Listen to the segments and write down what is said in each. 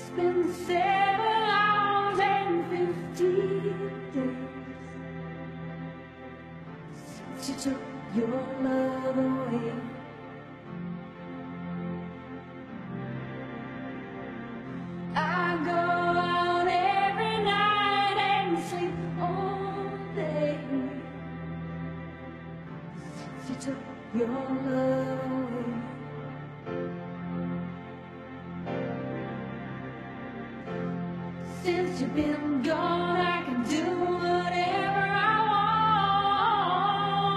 It's been seven hours and fifty days since you took your love away. I go out every night and sleep all day since you took your love away. Since you've been gone, I can do whatever I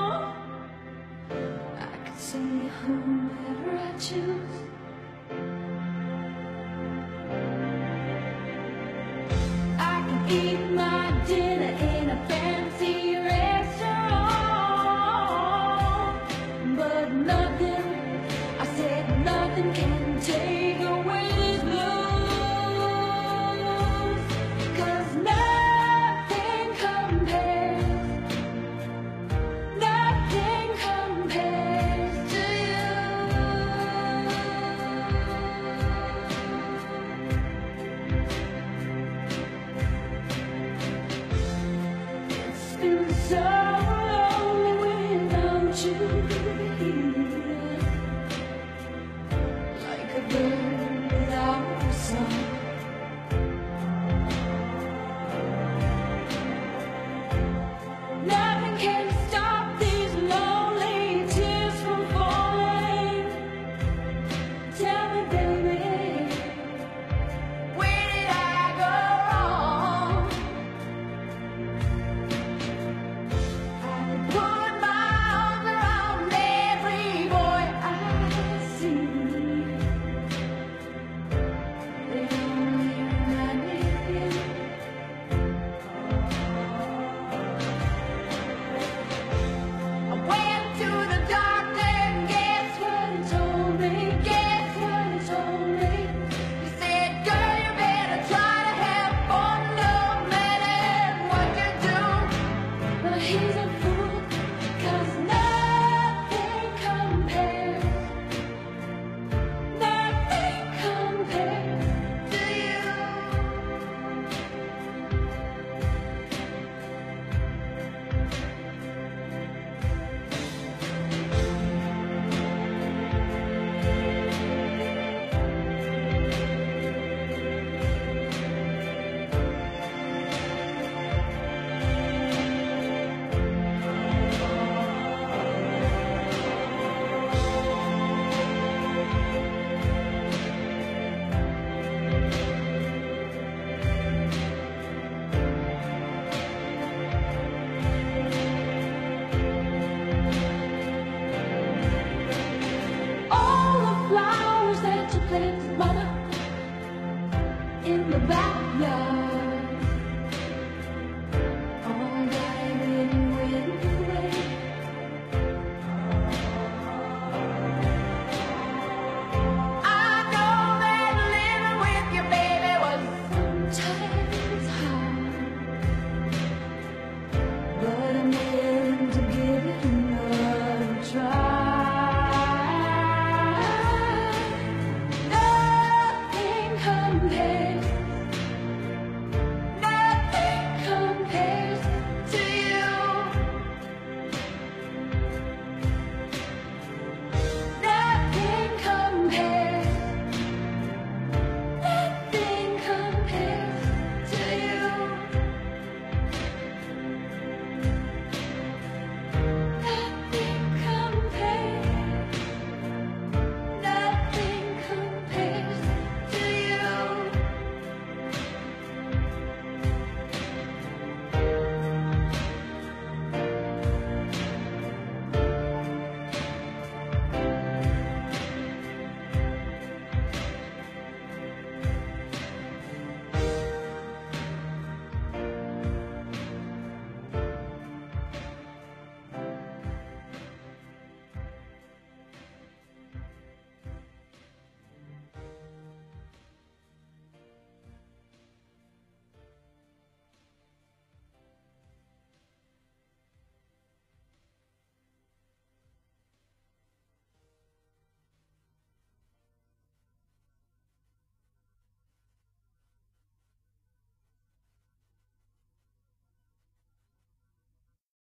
want. I can I choose. Like a bird without a song.